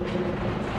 何?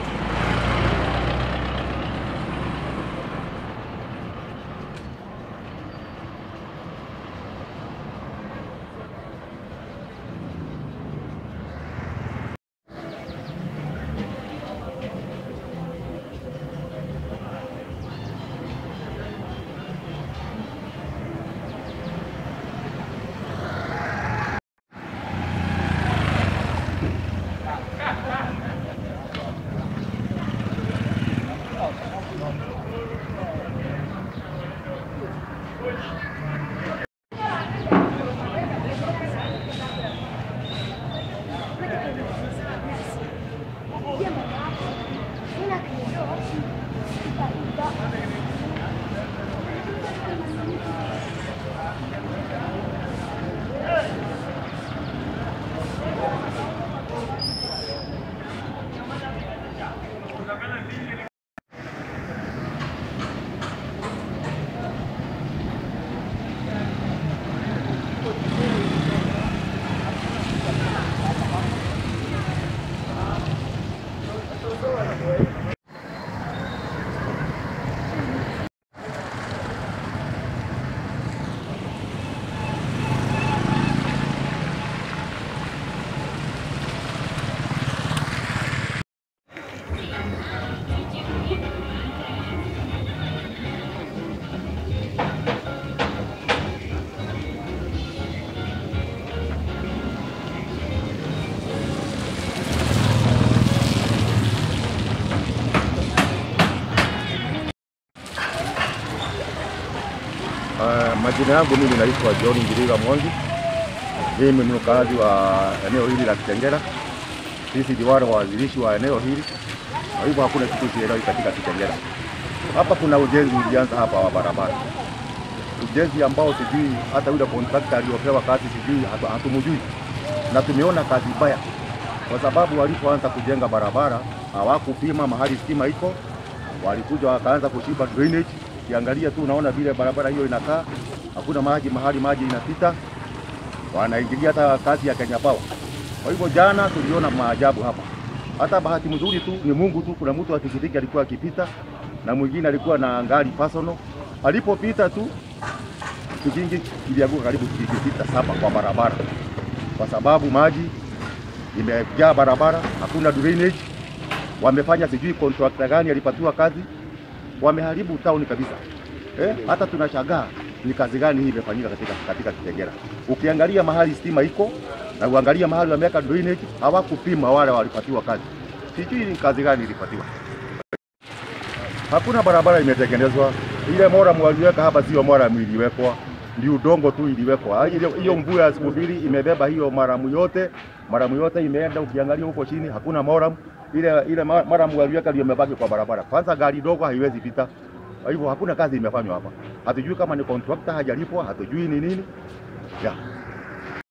Uh, majina yangu mimi naitwa John Ngiriga Mwangi. Mimi ni mkazi wa eneo hili la Kitengela. Sisi ni wale wawakilishi wa eneo hili, kwa hivyo hakuna kitu sielewi katika Kitengela. Hapa kuna ujenzi ulianza hapa wa barabara, ujenzi ambao sijui hata yule contractor aliyopewa kazi sijui hatu- hatumjui, na tumeona kazi mbaya, kwa sababu walipoanza kujenga barabara hawakupima mahali stima iko, walikuja wakaanza kuchimba drainage. Ukiangalia tu unaona vile barabara hiyo inakaa, hakuna maji mahali maji inapita, wanaingilia hata kazi ya Kenya Power. Kwa hivyo jana tuliona maajabu hapa. Hata bahati mzuri tu ni Mungu tu, kuna mtu wa pikipiki alikuwa akipita na mwingine alikuwa na gari personal. Alipopita tu kikingi kilianguka karibu kikipita saba kwa barabara, kwa sababu maji imejaa barabara, hakuna drainage. Wamefanya sijui contractor gani alipatiwa kazi, wameharibu tauni kabisa. Eh, hata tunashangaa ni kazi gani hii imefanyika katika katika Kitengela. Ukiangalia mahali stima iko na uangalia mahali wameweka drainage, hawakupima wale walipatiwa kazi. Sijui ni kazi gani ilipatiwa. Hakuna barabara imetengenezwa. Ile mora waliweka hapa sio mora iliwekwa, ni udongo tu iliwekwa. Hiyo mvua ya siku mbili imebeba hiyo maramu yote, maramu yote imeenda. Ukiangalia huko chini hakuna maramu Ile ile maramu waliweka ndio imebaki kwa barabara. Kwanza gari dogo haiwezi pita. Kwa hivyo hakuna kazi imefanywa hapa. Hatujui kama ni contractor hajalipwa, hatujui ni nini. Yeah.